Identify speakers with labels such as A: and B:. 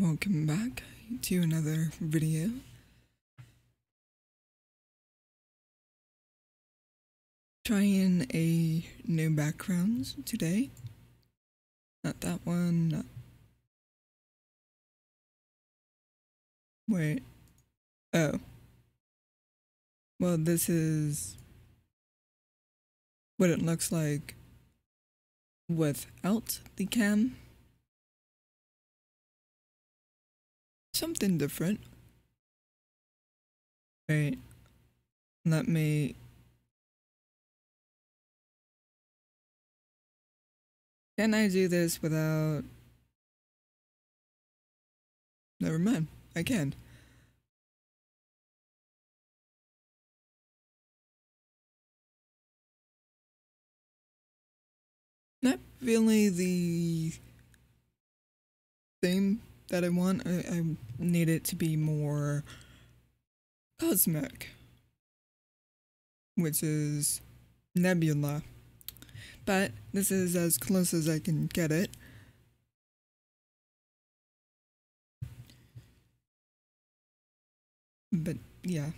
A: Welcome back to another video. Trying a new backgrounds today. Not that one. Not... Wait. Oh. Well, this is what it looks like without the cam. Something different. Wait. Let me Can I do this without... Never mind. I can. Not really the theme that I want. I, I need it to be more cosmic, which is Nebula but this is as close as I can get it. But yeah.